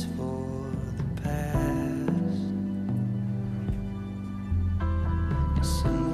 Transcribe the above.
for the past.